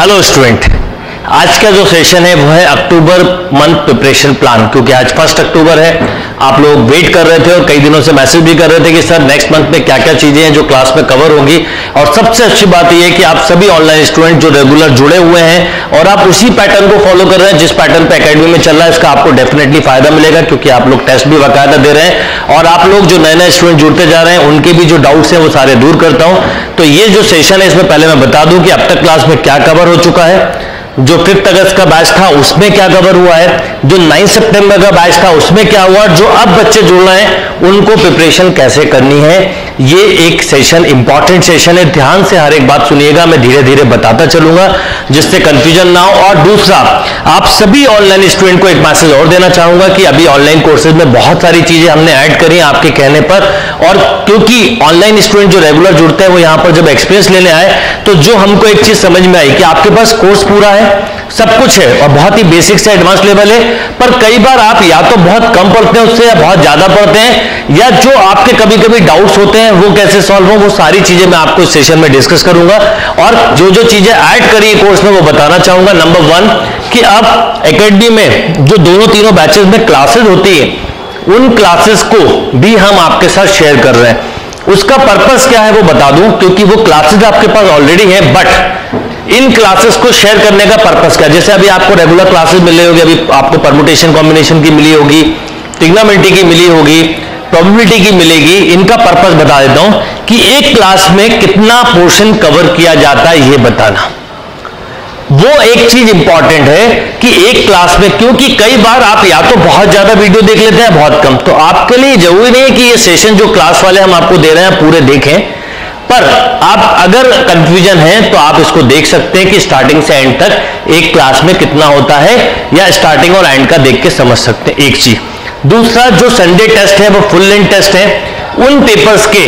Hello student आज का जो सेशन है, वो है अक्टूबर मंथ प्रिपरेशन प्लान क्योंकि आज फ़र्स्ट अक्टूबर है। आप लोग वेट कर रहे थे और कई दिनों से मैसेज भी कर रहे थे कि, सर नेक्स्ट मंथ में क्या क्या चीज़ें हैं जो क्लास में कवर होंगी? और सबसे अच्छी बात यह है कि आप सभी ऑनलाइन स्टूडेंट जो रेगुलर जुड़े हुए हैं और आप उसी पैटर्न को फॉलो कर रहे हैं, जिस पैटर्न पे अकेडमी में चल रहा है, इसका आपको डेफिनेटली फ़ायदा मिलेगा, क्योंकि आप लोग टेस्ट भी बाकायदा दे रहे हैं। और आप लोग जो नए नए स्टूडेंट जुड़ते जा रहे हैं, उनके भी जो डाउट्स हैं, वो सारे दूर करता हूँ। तो ये जो सेशन है, इसमें पहले मैं बता दूँ कि अब तक क्लास में क्या कवर हो चुका है। जो फिफ्थ अगस्त का बैच था, उसमें क्या कवर हुआ है? जो नाइन्थ सितंबर का बैच था, उसमें क्या हुआ? जो अब बच्चे जुड़ रहे हैं, उनको प्रिपरेशन कैसे करनी है? ये एक सेशन इंपॉर्टेंट सेशन है। ध्यान से हर एक बात सुनिएगा, मैं धीरे धीरे बताता चलूँगा, जिससे कंफ्यूजन ना हो। और दूसरा, आप सभी ऑनलाइन स्टूडेंट को एक मैसेज और देना चाहूँगा कि अभी ऑनलाइन कोर्सेज में बहुत सारी चीज़ें हमने ऐड करी आपके कहने पर। और क्योंकि ऑनलाइन स्टूडेंट जो रेगुलर जुड़ते हैं, वो यहाँ पर जब एक्सपीरियंस लेने आए तो जो हमको एक चीज़ समझ में आई कि आपके पास कोर्स पूरा है सब कुछ है और बहुत ही बेसिक से एडवांस लेवल है। पर कई बार आप या तो बहुत कम पढ़ते हैं उससे या बहुत ज़्यादा पढ़ते हैं, या जो आपके कभी कभी डाउट्स होते हैं, वो कैसे सॉल्व हो, वो सारी चीज़ें मैं आपको इस सेशन में डिस्कस करूँगा। और जो जो चीज़ें ऐड करी कोर्स में, वो बताना चाहूँगा। नंबर वन कि अब एकेडमी में जो दोनों तीनों बैचेस में क्लासेस होती है, उन क्लासेस को भी हम आपके साथ शेयर कर रहे हैं। उसका पर्पस क्या है वो बता दूँ, क्योंकि वो क्लासेस आपके पास ऑलरेडी है बट इन क्लासेस को शेयर करने का पर्पस क्या? जैसे अभी आपको रेगुलर क्लासेस मिल होगी, अभी आपको परमुटेशन कॉम्बिनेशन की मिली होगी टिग्नामेंटी की मिली होगी प्रोबेबिलिटी की मिलेगी, इनका पर्पस बता देता हूँ कि एक क्लास में कितना पोर्शन कवर किया जाता है, ये बताना। वो एक चीज़ इंपॉर्टेंट है कि एक क्लास में, क्योंकि कई बार आप या तो बहुत ज़्यादा वीडियो देख लेते हैं बहुत कम। तो आपके लिए ज़रूरी नहीं है कि ये सेशन जो क्लास वाले हम आपको दे रहे हैं पूरे देखें। पर आप अगर कंफ्यूजन है तो आप इसको देख सकते हैं कि स्टार्टिंग से एंड तक एक क्लास में कितना होता है, या स्टार्टिंग और एंड का देख के समझ सकते हैं एक चीज़। दूसरा, जो संडे टेस्ट है, वो फुल लेंथ टेस्ट है। उन पेपर्स के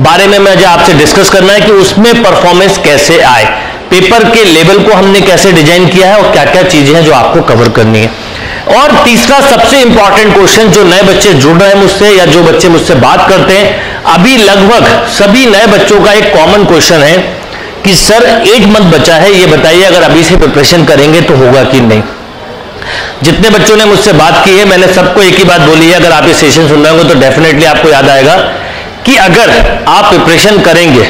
बारे में मुझे आपसे डिस्कस करना है कि उसमें परफॉर्मेंस कैसे आए। पेपर के लेवल को हमने कैसे डिज़ाइन किया है और क्या क्या चीज़ें हैं जो आपको कवर करनी है। और तीसरा सबसे इंपॉर्टेंट क्वेश्चन जो नए बच्चे जुड़ रहे हैं मुझसे या जो बच्चे मुझसे बात करते हैं, अभी लगभग सभी नए बच्चों का एक कॉमन क्वेश्चन है कि, सर, एक मंथ बचा है, ये बताइए, अगर अभी से प्रिपरेशन करेंगे तो होगा कि नहीं? जितने बच्चों ने मुझसे बात की है, मैंने सबको एक ही बात बोली है, अगर आप ये सेशन सुन रहे हो तो डेफिनेटली आपको याद आएगा कि अगर आप प्रिपरेशन करेंगे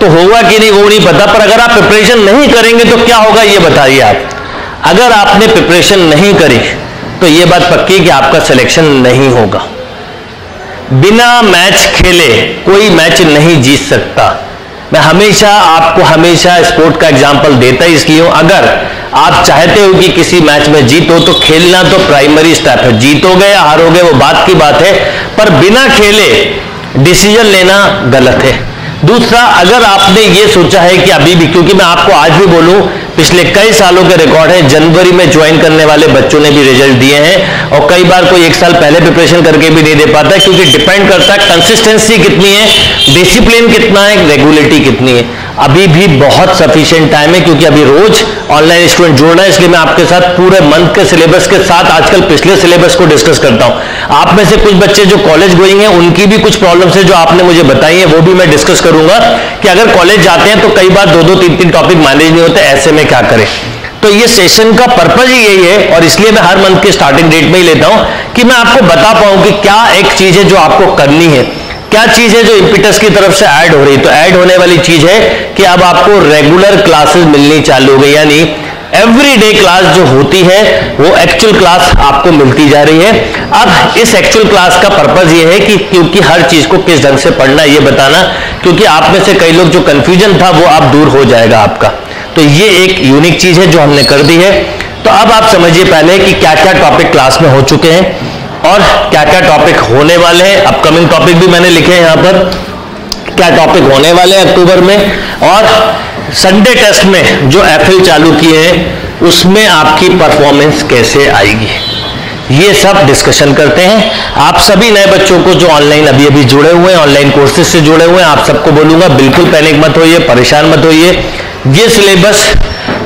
तो होगा कि नहीं, वो नहीं पता, पर अगर आप प्रिपरेशन नहीं करेंगे तो क्या होगा, ये बताइए आप। अगर आपने प्रिपरेशन नहीं करी तो ये बात पक्की कि आपका सिलेक्शन नहीं होगा। बिना मैच खेले कोई मैच नहीं जीत सकता। मैं हमेशा आपको हमेशा स्पोर्ट का एग्ज़ाम्पल देता ही इसलिए हूँ। अगर आप चाहते हो कि किसी मैच में जीतो तो खेलना तो प्राइमरी स्टेप है। जीतोगे या हारोगे, वो बात की बात है। पर बिना खेले डिसीज़न लेना गलत है। दूसरा, अगर आपने ये सोचा है कि अभी भी, क्योंकि मैं आपको आज भी बोलूँ, पिछले कई सालों के रिकॉर्ड है, जनवरी में ज्वाइन करने वाले बच्चों ने भी रिज़ल्ट दिए हैं, और कई बार कोई एक साल पहले प्रिपरेशन करके भी नहीं दे पाता, क्योंकि डिपेंड करता है कंसिस्टेंसी कितनी है डिसिप्लिन कितना है रेगुलिटी कितनी है। अभी भी बहुत सफिशियंट टाइम है, क्योंकि अभी रोज ऑनलाइन स्टूडेंट जुड़ रहे हैं, इसलिए मैं आपके साथ पूरे मंथ के सिलेबस के साथ आजकल पिछले सिलेबस को डिस्कस करता हूँ। आप में से कुछ बच्चे जो कॉलेज गोइंग है, उनकी भी कुछ प्रॉब्लम्स है जो आपने मुझे बताई है, वो भी मैं डिस्कस करूँगा कि अगर कॉलेज जाते हैं तो कई बार दो दो तीन तीन टॉपिक मैनेज नहीं होते, ऐसे में क्या करें? तो ये सेशन का पर्पज ही यही है, और इसलिए मैं हर मंथ के स्टार्टिंग डेट में ही लेता हूँ कि मैं आपको बता पाऊँ कि क्या एक चीज़ है जो आपको करनी है। क्या चीज़ है जो इंपिटस की तरफ़ से ऐड हो रही? है तो ऐड होने वाली चीज़ है कि अब आपको रेगुलर क्लासेस मिलनी चालू हो गई। यानी एवरी डे क्लास जो होती है, वो एक्चुअल क्लास आपको मिलती जा रही है। अब इस एक्चुअल क्लास का पर्पज ये है कि क्योंकि हर चीज़ को किस ढंग से पढ़ना ये बताना, क्योंकि आप में से कई लोग जो कंफ्यूजन था, वो अब दूर हो जाएगा आपका। तो ये एक यूनिक चीज़ है जो हमने कर दी है। तो अब आप समझिए पहले कि क्या क्या टॉपिक क्लास में हो चुके हैं। और क्या क्या टॉपिक होने वाले हैं? अपकमिंग टॉपिक भी मैंने लिखे हैं यहाँ पर। क्या टॉपिक होने वाले हैं अक्टूबर में? और संडे टेस्ट में जो एफएल चालू किए हैं, उसमें आपकी परफॉर्मेंस कैसे आएगी? ये सब डिस्कशन करते हैं। आप सभी नए बच्चों को जो ऑनलाइन अभी अभी जुड़े हुए हैं ऑनलाइन कोर्सेज से जुड़े हुए हैं, आप सबको बोलूँगा, बिल्कुल पैनिक मत होइए, परेशान मत होइए। ये सिलेबस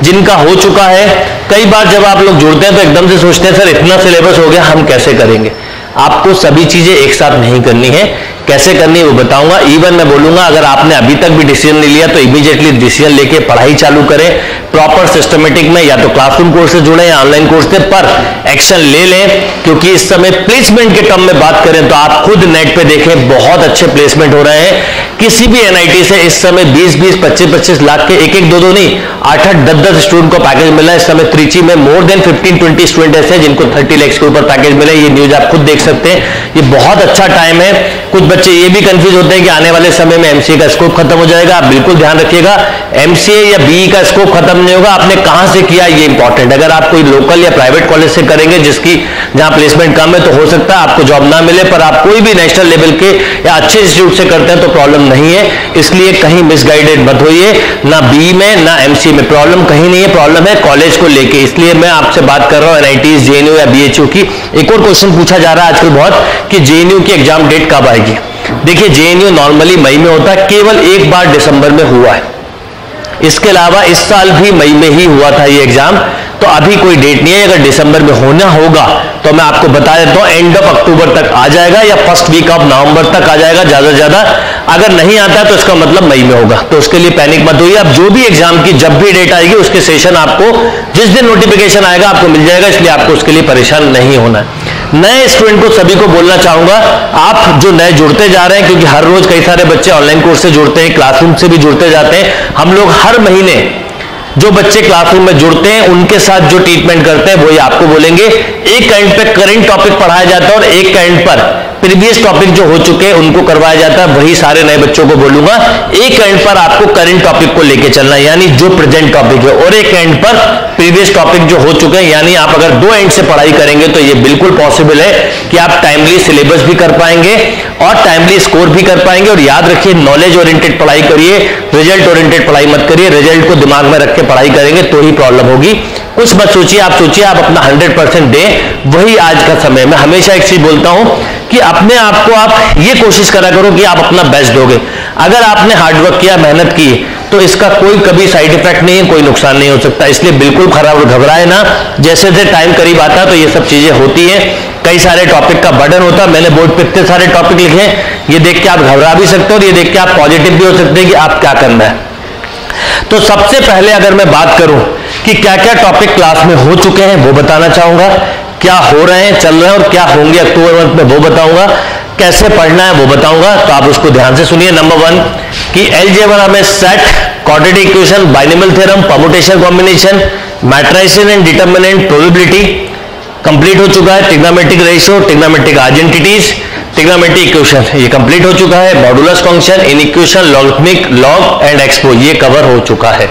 जिनका हो चुका है कई बार जब आप लोग जुड़ते हैं तो एकदम से सोचते हैं, सर, इतना सिलेबस हो गया, हम कैसे करेंगे? आपको सभी चीज़ें एक साथ नहीं करनी है। कैसे करनी है वो बताऊँगा। इवन मैं बोलूँगा, अगर आपने अभी तक भी डिसीज़न नहीं लिया तो इमीडिएटली डिसीज़न लेके पढ़ाई चालू करें। प्रॉपर सिस्टमेटिक में या तो क्लासरूम कोर्स से जुड़े या ऑनलाइन कोर्स से, पर एक्शन ले लें। क्योंकि इस समय प्लेसमेंट के टर्म में बात करें तो आप खुद नेट पे देखें, बहुत अच्छे प्लेसमेंट हो रहे हैं। किसी भी एनआईटी से इस समय 20 20 25 25 लाख के एक एक दो दो नहीं आठ आठ दस दस स्टूडेंट को पैकेज मिला है। इस समय त्रिची में मोर देन 15 20 स्टूडेंट ऐसे जिनको 30 लैक्स के ऊपर पैकेज मिला ये न्यूज़ आप खुद देख सकते हैं। ये बहुत अच्छा टाइम है। कुछ बच्चे ये भी कंफ्यूज होते हैं कि आने वाले समय में एमसीए का स्कोप खत्म हो जाएगा। आप बिल्कुल ध्यान रखिएगा एमसीए या बीई का स्कोप खत्म नहीं होगा। आपने कहाँ से किया ये इंपॉर्टेंट अगर आप कोई लोकल या प्राइवेट कॉलेज से करेंगे जिसकी जहाँ प्लेसमेंट कम है तो हो सकता है आपको जॉब ना मिले, पर आप कोई भी नेशनल लेवल के या अच्छे इंस्टीट्यूट से करते हैं तो प्रॉब्लम नहीं है। इसलिए कहीं मिसगाइडेड मत होइए। ना बी में, ना एमसी में प्रॉब्लम कहीं नहीं है। प्रॉब्लम है कॉलेज को लेके। इसलिए मैं आपसे बात कर रहा हूँ एनआईटी जेएनयू या बीएचयू की। एक और क्वेश्चन पूछा जा रहा है आजकल बहुत, कि जेएनयू की एग्ज़ाम डेट कब आएगी? देखिए जेएनयू नॉर्मली मई में होता है, केवल एक बार दिसंबर में हुआ है। इसके अलावा इस साल भी मई में ही हुआ था ये एग्ज़ाम तो अभी कोई डेट नहीं है, अगर दिसंबर में होना होगा तो मैं आपको बता देता हूँ एंड ऑफ़ अक्टूबर तक आ जाएगा या फ़र्स्ट वीक ऑफ़ नवंबर तक आ जाएगा, ज़्यादा से ज़्यादा। अगर नहीं आता है तो इसका मतलब मई में होगा। तो उसके लिए पैनिक मत होइए। अब जो भी एग्ज़ाम की, जब भी डेट आएगी, उसके सेशन आपको, जिस दिन नोटिफिकेशन आएगा, आपको मिल जाएगा, इसलिए आपको उसके लिए परेशान नहीं होना है। नए स्टूडेंट को सभी को बोलना चाहूँगा। आप जो नए जुड़ते जा रहे हैं, क्योंकि हर रोज कई सारे बच्चे ऑनलाइन कोर्स से जुड़ते हैं क्लासरूम से भी जुड़ते जाते हैं। हम लोग हर महीने जो बच्चे क्लासरूम में जुड़ते हैं, उनके साथ जो ट्रीटमेंट करते हैं, वही आपको बोलेंगे। एक एंड पे करंट टॉपिक पढ़ाया जाता है और एक एंड पर। प्रीवियस टॉपिक जो हो चुके हैं, उनको करवाया जाता है। वही सारे नए बच्चों को बोलूँगा। एक एंड पर आपको करंट टॉपिक को लेके चलना है, यानी जो प्रेजेंट टॉपिक है। और एक एंड पर प्रीवियस टॉपिक जो हो चुके हैं, यानी आप अगर दो एंड से पढ़ाई करेंगे तो ये बिल्कुल पॉसिबल है कि आप टाइमली सिलेबस भी कर पाएँगे और टाइमली स्कोर भी कर पाएँगे। और याद रखिए नॉलेज ओरिएंटेड पढ़ाई करिए रिज़ल्ट ओरिएंटेड पढ़ाई मत करिए। रिज़ल्ट को दिमाग में रख के पढ़ाई करेंगे तो ही प्रॉब्लम होगी। कुछ मत सोचिए, आप सोचिए, आप अपना 100 परसेंट दें। वही आज का समय मैं हमेशा एक चीज़ बोलता हूँ कि अपने आप को आप ये कोशिश करा करो कि आप अपना बेस्ट दोगे। अगर आपने हार्डवर्क किया, मेहनत की तो इसका कोई कभी साइड इफ़ेक्ट नहीं है, कोई नुकसान नहीं हो सकता। इसलिए बिल्कुल खराब घबराए ना। जैसे जैसे टाइम करीब आता है तो ये सब चीज़ें होती हैं। कई सारे टॉपिक का बर्डन होता है। मैंने बोर्ड पे इतने सारे टॉपिक लिखे ये देख के आप घबरा भी सकते हो और ये देख के आप पॉजिटिव भी हो सकते हैं कि आप क्या करना है। तो सबसे पहले अगर मैं बात करूँ कि क्या क्या टॉपिक क्लास में हो चुके हैं, वो बताना चाहूँगा। क्या हो रहे हैं, चल रहे हैं और क्या होंगे अक्टूबर मंथ में वो बताऊँगा, कैसे पढ़ना है वो बताऊँगा तो आप उसको ध्यान से सुनिए। नंबर वन कि एलजेबरा में set quadratic equation binomial theorem permutation combination matrices and determinant probability complete हो चुका है। Trigonometric ratio trigonometric identities trigonometric equation ये कंप्लीट हो चुका है। Modulus function inequation logarithmic log and expo ये कवर हो चुका है।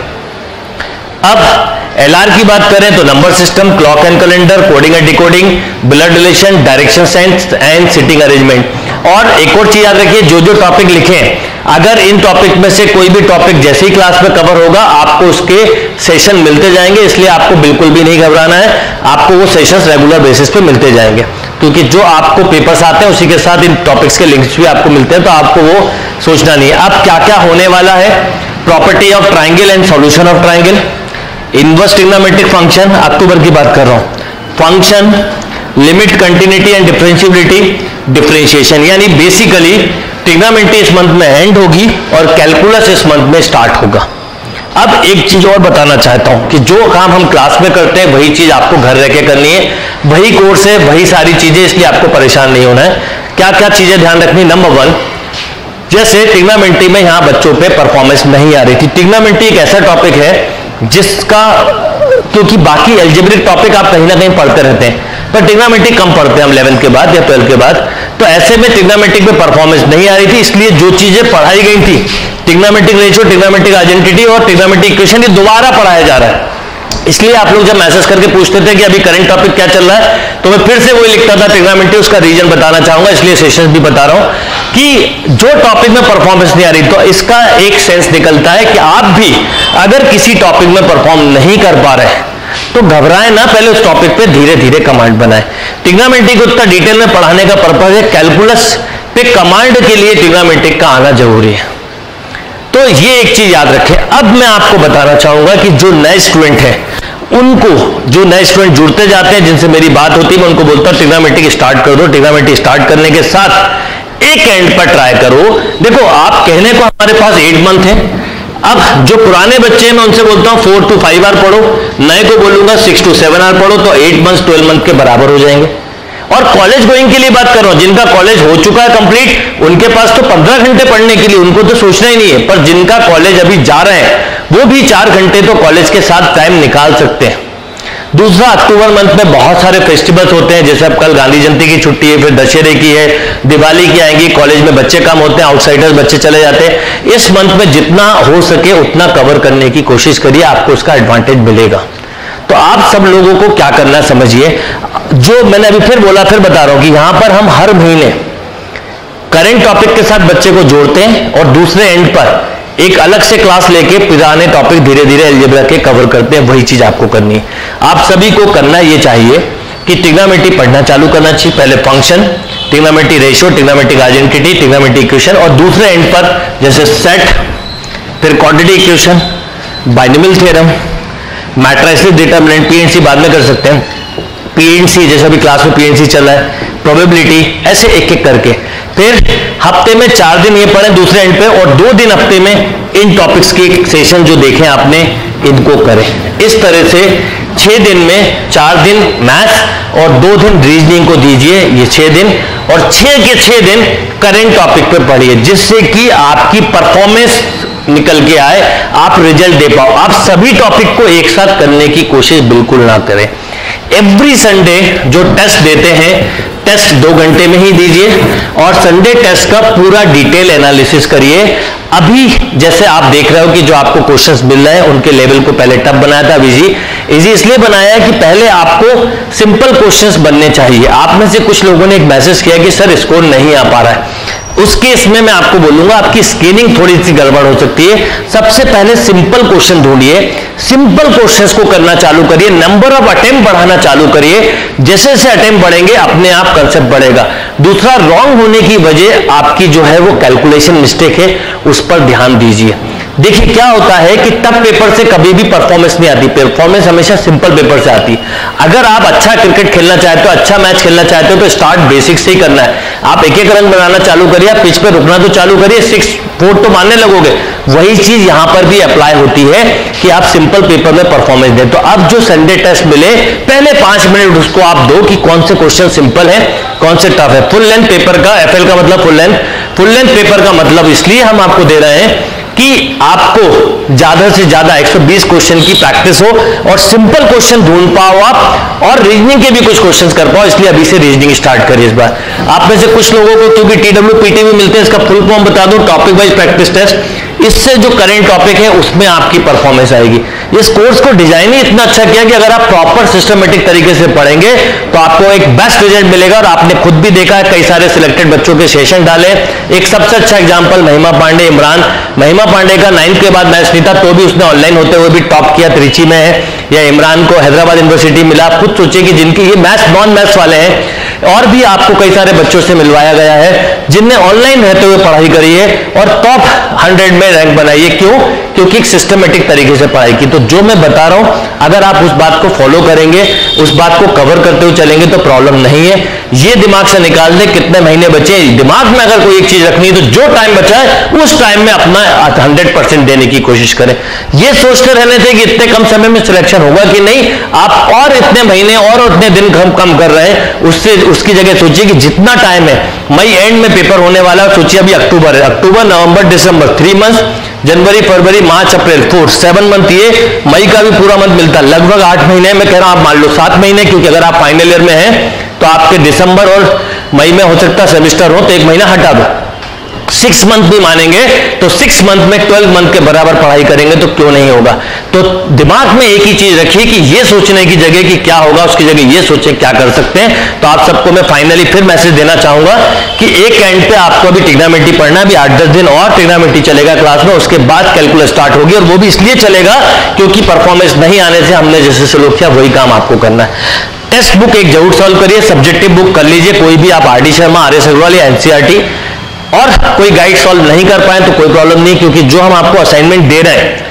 अब एलआर की बात करें तो number system clock and calendar coding and decoding blood relation direction sense and sitting arrangement और एक और चीज़ याद रखिए, जो जो टॉपिक लिखे अगर इन टॉपिक में से कोई भी टॉपिक जैसे ही क्लास में कवर होगा, आपको उसके सेशन मिलते जाएँगे, इसलिए आपको बिल्कुल भी नहीं घबराना है, आपको वो सेशंस रेगुलर बेसिस पे मिलते जाएँगे। क्योंकि जो आपको पेपर्स आते हैं, उसी के साथ इन टॉपिक्स के लिंक्स भी आपको मिलते हैं तो आपको वो सोचना नहीं है। अब क्या क्या होने वाला है? Property of triangle and solution of triangle inverse trigonometric function अक्टूबर की बात कर रहा हूँ। Function limit continuity and differentiability differentiation यानी बेसिकली ट्रिग्नोमेट्री इस मंथ में एंड होगी और कैलकुलस इस मंथ में स्टार्ट होगा। अब एक चीज़ और बताना चाहता हूँ कि जो काम हम क्लास में करते हैं, वही चीज़ आपको घर रह के करनी है। वही कोर्स है, वही सारी चीज़ें, इसलिए आपको परेशान नहीं होना है। क्या क्या चीज़ें ध्यान रखनी? नंबर वन जैसे टिग्नामेंट्री में यहाँ बच्चों पे परफॉर्मेंस नहीं आ रही थी। टिग्नामेंट्री एक ऐसा टॉपिक है जिसका, क्योंकि बाकी एल्जेब्रिक टॉपिक आप कहीं ना कहीं पढ़ते रहते हैं, पर ट्रिग्नोमेट्रिक कम पढ़ते हैं हम इलेवंथ के बाद या ट्वेल्थ के बाद तो ऐसे में ट्रिग्नोमेट्रिक में परफॉर्मेंस नहीं आ रही थी, इसलिए जो चीज़ें पढ़ाई गई थी ट्रिग्नोमेट्रिक रेशियो ट्रिग्नोमेट्रिक आइडेंटिटी और ट्रिग्नोमेट्रिक इक्वेशन ये दोबारा पढ़ाया जा रहा है। इसलिए आप लोग जब मैसेज करके पूछते थे कि अभी करंट टॉपिक क्या चल रहा है तो मैं फिर से वही लिखता था ट्रिग्नामेंट्री उसका रीजन बताना चाहूँगा, इसलिए सेशन भी बता रहा हूँ कि जो टॉपिक में परफॉर्मेंस नहीं आ रही तो इसका एक सेंस निकलता है कि आप भी अगर किसी टॉपिक में परफॉर्म नहीं कर पा रहे तो घबराए ना, पहले उस टॉपिक पे धीरे धीरे कमांड बनाए। टिग्नामेंट्री को उतना डिटेल में पढ़ाने का पर्पज है कैलकुलस पे कमांड के लिए टिग्नामेंट्रिक का आना ज़रूरी है। तो ये एक चीज़ याद रखें। अब मैं आपको बताना चाहूँगा कि जो नए स्टूडेंट है, उनको जो नए स्टूडेंट जुड़ते जाते हैं, जिनसे मेरी बात होती है, मैं उनको बोलता हूँ टिग्नामेट्रिक स्टार्ट कर दो टिग्नामेट्रिक स्टार्ट करने के साथ एक एंड पर ट्राई करो। देखो, आप कहने को हमारे पास एट मंथ है। अब जो पुराने बच्चे हैं, मैं उनसे बोलता हूँ फोर टू फाइव आर पढ़ो। नए को बोलूँगा सिक्स टू सेवन आर पढ़ो तो एट मंथ ट्वेल्व मंथ के बराबर हो जाएँगे। और कॉलेज गोइंग के लिए बात कर रहा हूँ। जिनका कॉलेज हो चुका है कंप्लीट उनके पास तो पंद्रह घंटे पढ़ने के लिए, उनको तो सोचना ही नहीं है। पर जिनका कॉलेज अभी जा रहे हैं, वो भी चार घंटे तो कॉलेज के साथ टाइम निकाल सकते हैं। दूसरा, अक्टूबर मंथ में बहुत सारे फेस्टिवल्स होते हैं। जैसे अब कल गांधी जयंती की छुट्टी है, फिर दशहरे की है, दिवाली की आएँगी कॉलेज में बच्चे कम होते हैं आउटसाइडर्स बच्चे चले जाते हैं। इस मंथ में जितना हो सके उतना कवर करने की कोशिश करिए, आपको उसका एडवांटेज मिलेगा। तो आप सब लोगों को क्या करना समझिए। जो मैंने अभी फिर बोला, फिर बता रहा हूँ कि यहाँ पर हम हर महीने करेंट टॉपिक के साथ बच्चे को जोड़ते हैं और दूसरे एंड पर एक अलग से क्लास लेके पुराने टॉपिक धीरे धीरे एल्जेब्रा के कवर करते हैं, वही चीज़ आपको करनी है। आप सभी को करना ये चाहिए कि टिग्नामेट्री पढ़ना चालू करना चाहिए, पहले function trigonometry ratio trigonometric identity trigonometry equation और दूसरे एंड पर जैसे सेट फिर quantity equation binomial theorem matrices determinant PNC बाद में कर सकते हैं। पीएनसी जैसे अभी क्लास में पीएनसी चल रहा है प्रोबेबिलिटी ऐसे एक एक करके। फिर हफ़्ते में चार दिन ये पढ़े दूसरे एंड पे और दो दिन हफ़्ते में इन टॉपिक्स के सेशन जो देखें आपने, इनको करें। इस तरह से छह दिन में चार दिन मैथ्स और दो दिन रीजनिंग को दीजिए ये छह दिन और छह के छह दिन करेंट टॉपिक पे पढ़िए, जिससे कि आपकी परफॉर्मेंस निकल के आए, आप रिज़ल्ट दे पाओ। आप सभी टॉपिक को एक साथ करने की कोशिश बिल्कुल ना करें। एवरी संडे जो टेस्ट देते हैं टेस्ट दो घंटे में ही दीजिए और संडे टेस्ट का पूरा डिटेल एनालिसिस करिए। अभी जैसे आप देख रहे हो कि जो आपको क्वेश्चंस मिल रहे हैं, उनके लेवल को पहले टफ बनाया था इजी इजी इसलिए बनाया कि पहले आपको सिंपल क्वेश्चंस बनने चाहिए। आप में से कुछ लोगों ने एक मैसेज किया कि, सर स्कोर नहीं आ पा रहा है। उस केस में मैं आपको बोलूँगा, आपकी स्क्रीनिंग थोड़ी सी गड़बड़ हो सकती है। सबसे पहले सिंपल क्वेश्चन ढूंढिए। सिंपल क्वेश्चंस को करना चालू करिए। नंबर ऑफ़ अटेम्प्ट बढ़ाना चालू करिए। जैसे जैसे अटेम्प्ट बढ़ेंगे, अपने आप कंसेप्ट बढ़ेगा। दूसरा रॉन्ग होने की वजह आपकी जो है वो कैलकुलेशन मिस्टेक है, उस पर ध्यान दीजिए। देखिए, क्या होता है कि टफ पेपर से कभी भी परफॉर्मेंस नहीं आती। परफॉर्मेंस हमेशा सिंपल पेपर से आती। है अगर आप अच्छा क्रिकेट खेलना चाहते हो अच्छा मैच खेलना चाहते हो तो स्टार्ट बेसिक से ही करना है। आप एक एक रन बनाना चालू करिए, आप पिच पे रुकना तो चालू करिए सिक्स फोर तो मानने लगोगे। वही चीज़ यहाँ पर भी अप्लाई होती है कि आप सिंपल पेपर में परफॉर्मेंस दें। तो अब जो संडे टेस्ट मिले, पहले पाँच मिनट उसको आप दो कि कौन से क्वेश्चन सिंपल है, कौन से टफ है। फुल लेंथ पेपर का एफएल का मतलब full length full length paper का मतलब इसलिए हम आपको दे रहे हैं कि आपको ज़्यादा से ज़्यादा 120 क्वेश्चन की प्रैक्टिस हो और सिंपल क्वेश्चन ढूंढ पाओ आप और रीजनिंग के भी कुछ क्वेश्चन कर पाओ, इसलिए अभी से रीजनिंग स्टार्ट करिए इस बार। आप में से कुछ लोगों को क्योंकि टीडब्ल्यू पीटी भी मिलते हैं, इसका फुल फॉर्म बता दो टॉपिक वाइज प्रैक्टिस टेस्ट इससे जो करेंट टॉपिक है, उसमें आपकी परफॉर्मेंस आएगी। इस कोर्स को डिज़ाइन ही इतना अच्छा किया कि अगर आप प्रॉपर सिस्टमेटिक तरीके से पढ़ेंगे तो आपको एक बेस्ट रिज़ल्ट मिलेगा और आपने खुद भी देखा है, कई सारे सिलेक्टेड बच्चों के सेशन डाले। एक सबसे अच्छा एग्ज़ाम्पल महिमा पांडे, इमरान। महिमा पांडे का नाइन्थ के बाद मैच नहीं था तो भी उसने ऑनलाइन होते हुए भी टॉप किया, त्रिची में है। या इमरान को हैदराबाद यूनिवर्सिटी मिला आप खुद सोचिए कि जिनकी ये मैथ्स, नॉन मैथ्स वाले हैं, और भी आपको कई सारे बच्चों से मिलवाया गया है, जिनने ऑनलाइन रहते हुए पढ़ाई करी है, और टॉप हंड्रेड में रैंक बनाई है। क्यों? क्योंकि एक सिस्टमेटिक तरीके से पढ़ाई की। तो जो मैं बता रहा हूँ, अगर आप उस बात को फॉलो करेंगे, उस बात को कवर करते हुए चलेंगे तो प्रॉब्लम नहीं है। ये दिमाग से निकाल दे कितने महीने बचे। दिमाग में अगर कोई एक चीज़ रखनी है तो जो टाइम बचा है, उस टाइम में अपना हंड्रेड परसेंट देने की कोशिश करें। ये सोचते रहने थे कि इतने कम समय में सिलेक्शन होगा कि नहीं। आप और इतने महीने और उतने दिन कम कम कर रहे हैं। उससे, उसकी जगह सोचिए कि जितना टाइम है, मई एंड में पेपर होने वाला, सोचिए अभी अक्टूबर है। अक्टूबर, नवंबर, दिसंबर थ्री मंथ जनवरी, फरवरी मार्च, अप्रैल फोर सेवन मंथ ये मई का भी पूरा मंथ मिलता है। लगभग आठ महीने, में कह रहा हूँ आप मान लो सात महीने, क्योंकि अगर आप फाइनल ईयर में हैं तो आपके दिसंबर और मई में हो सकता सेमिस्टर हो तो एक महीना हटा दो। सिक्स मंथ भी मानेंगे तो सिक्स मंथ में ट्वेल्व मंथ के बराबर पढ़ाई करेंगे तो क्यों नहीं होगा? तो दिमाग में एक ही चीज़ रखिए कि ये सोचने की जगह कि क्या होगा, उसकी जगह ये सोचे क्या कर सकते हैं। तो आप सबको मैं फाइनली फिर मैसेज देना चाहूँगा कि एक एंड पे आपको अभी टिग्नामेट्री पढ़ना अभी आठ दस दिन और टिग्नामेट्री चलेगा क्लास में, उसके बाद कैलकुलस स्टार्ट होगी और वो भी इसलिए चलेगा क्योंकि परफॉर्मेंस नहीं आने से हमने जैसे सलूक किया, वही काम आपको करना है। टेक्स्ट बुक एक ज़रूर सॉल्व करिए सब्जेक्टिव बुक कर लीजिए, कोई भी आप R D Sharma R S Agarwal या एनसीआरटी और कोई गाइड सॉल्व नहीं कर पाए तो कोई प्रॉब्लम नहीं, क्योंकि जो हम आपको असाइनमेंट दे रहे हैं,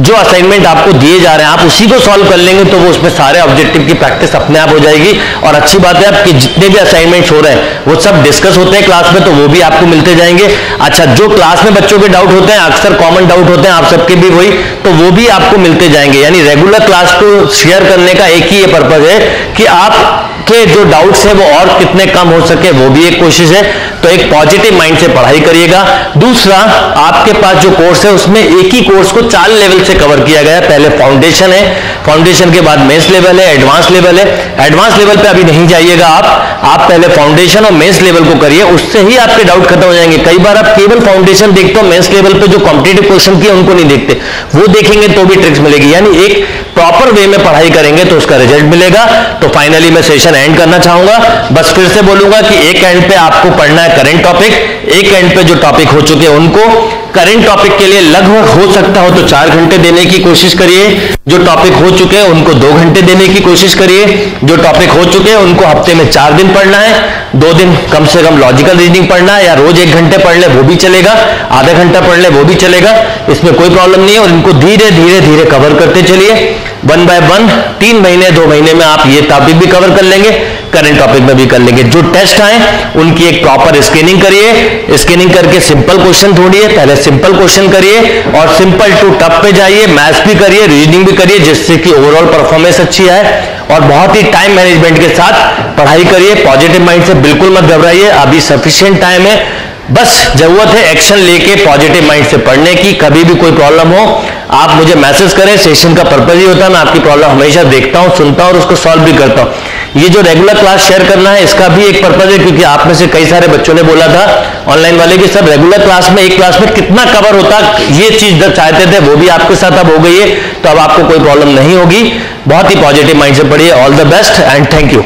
जो असाइनमेंट आपको दिए जा रहे हैं, आप उसी को सॉल्व कर लेंगे तो वो उसमें सारे ऑब्जेक्टिव की प्रैक्टिस अपने आप हो जाएगी। और अच्छी बात है, आपके जितने भी असाइनमेंट्स हो रहे हैं, वो सब डिस्कस होते हैं क्लास में तो वो भी आपको मिलते जाएँगे। अच्छा जो क्लास में बच्चों के डाउट होते हैं, अक्सर कॉमन डाउट होते हैं, आप सबके भी वही तो वो भी आपको मिलते जाएँगे। यानी रेगुलर क्लास को शेयर करने का एक ही ये पर्पज है कि आप के जो डाउट्स है वो और कितने कम हो सके, वो भी एक कोशिश है। तो एक पॉजिटिव माइंड से पढ़ाई करिएगा। दूसरा, आपके पास जो कोर्स है, उसमें एक ही कोर्स को चार लेवल से कवर किया गया है। पहले फाउंडेशन है। फाउंडेशन के बाद मेस लेवल है एडवांस लेवल है। एडवांस लेवल पे अभी नहीं जाइएगा आप। आप पहले फाउंडेशन और मेस लेवल को करिए, उससे ही आपके डाउट खत्म हो जाएँगे। कई बार आप केवल फाउंडेशन देखते हो मेस लेवल पे जो कॉम्पिटेटिव क्वेश्चन किए, उनको नहीं देखते। वो देखेंगे तो भी ट्रिक्स मिलेगी। यानी एक प्रॉपर वे में पढ़ाई करेंगे तो उसका रिज़ल्ट मिलेगा। तो फाइनली मैं सेशन एंड करना चाहूँगा। बस फिर से बोलूँगा कि एक एंड पे आपको पढ़ना है करंट टॉपिक एक एंड पे जो टॉपिक हो चुके हैं, उनको करंट टॉपिक के लिए लगभग हो सकता हो तो चार घंटे देने की कोशिश करिए। जो टॉपिक हो चुके हैं, उनको दो घंटे देने की कोशिश करिए। जो टॉपिक हो चुके हैं, उनको हफ़्ते में चार दिन पढ़ना है, दो दिन कम से कम लॉजिकल रीजनिंग पढ़ना है या रोज एक घंटे पढ़ ले, वो भी चलेगा, आधा घंटा पढ़ ले, वो भी चलेगा, इसमें कोई प्रॉब्लम नहीं है और इनको धीरे धीरे धीरे कवर करते चलिए। वन बाय वन तीन महीने, दो महीने में आप ये टॉपिक भी कवर कर लेंगे करंट टॉपिक में भी कर लेंगे। जो टेस्ट आए, उनकी एक प्रॉपर स्कैनिंग करिए स्कैनिंग करके सिंपल क्वेश्चन ढूंढिए, पहले सिंपल क्वेश्चन करिए और सिंपल टू टफ पे जाइए मैथ्स भी करिए रीजनिंग भी करिए, जिससे कि ओवरऑल परफॉर्मेंस अच्छी आए और बहुत ही टाइम मैनेजमेंट के साथ पढ़ाई करिए पॉजिटिव माइंड से बिल्कुल मत घबराइए, अभी सफिशियंट टाइम है। बस ज़रूरत है एक्शन लेके पॉजिटिव माइंड से पढ़ने की, कभी भी कोई प्रॉब्लम हो, आप मुझे मैसेज करें सेशन का पर्पज ही होता है, मैं आपकी प्रॉब्लम हमेशा देखता हूँ, सुनता हूँ और उसको सॉल्व भी करता हूँ। ये जो रेगुलर क्लास शेयर करना है, इसका भी एक पर्पज है, क्योंकि आप में से कई सारे बच्चों ने बोला था ऑनलाइन वाले कि सब रेगुलर क्लास में, एक क्लास में कितना कवर होता, ये चीज़ जब चाहते थे, वो भी आपके साथ अब हो गई है तो अब आपको कोई प्रॉब्लम नहीं होगी। बहुत ही पॉजिटिव माइंड से पढ़िए all the best and thank you